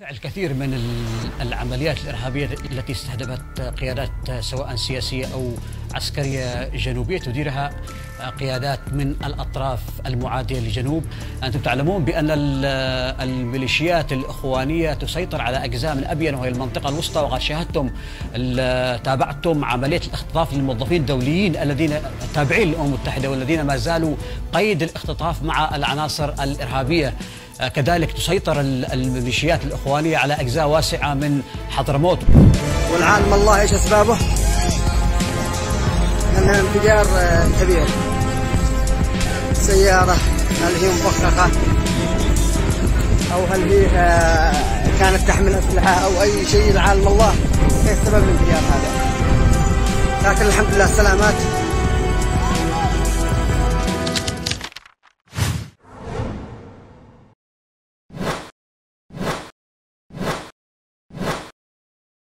الكثير من العمليات الإرهابية التي استهدفت قيادات سواء سياسية أو عسكرية جنوبية تديرها قيادات من الأطراف المعادية للجنوب. أنتم تعلمون بأن الميليشيات الإخوانية تسيطر على أجزاء من أبين وهي المنطقة الوسطى وقد شاهدتم تابعتم عملية الاختطاف للموظفين الدوليين الذين تابعين للأمم المتحدة والذين ما زالوا قيد الاختطاف مع العناصر الإرهابية. كذلك تسيطر الميليشيات الإخوانية على أجزاء واسعة من حضرموت. والعالم الله إيش أسبابه؟ أنها انفجار كبير. سيارة هل هي مفخخة أو هل هي كانت تحمل أسلحة أو أي شيء العالم الله؟ إيش سبب الانفجار هذا؟ لكن الحمد لله سلامات